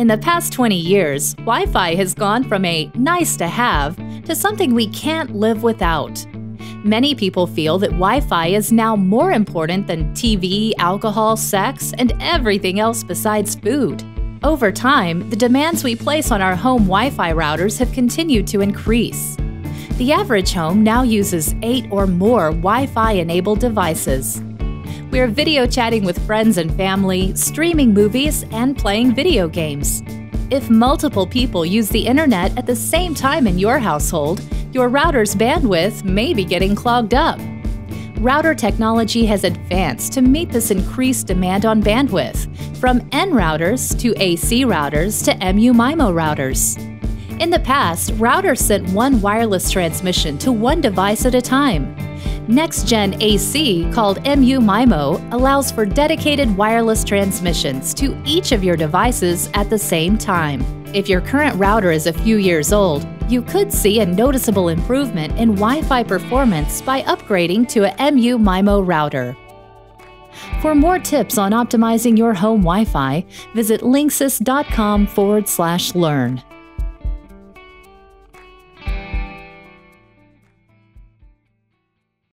In the past 20 years, Wi Fi has gone from a nice to have to something we can't live without. Many people feel that Wi Fi is now more important than TV, alcohol, sex, and everything else besides food. Over time, the demands we place on our home Wi Fi routers have continued to increase. The average home now uses eight or more Wi Fi enabled devices. We're video chatting with friends and family, streaming movies, and playing video games. If multiple people use the internet at the same time in your household, your router's bandwidth may be getting clogged up. Router technology has advanced to meet this increased demand on bandwidth, from N routers to AC routers to MU-MIMO routers. In the past, routers sent one wireless transmission to one device at a time. Next Gen AC, called MU-MIMO, allows for dedicated wireless transmissions to each of your devices at the same time. If your current router is a few years old, you could see a noticeable improvement in Wi Fi performance by upgrading to a MU-MIMO router. For more tips on optimizing your home Wi Fi, visit linksys.com forward slash learn.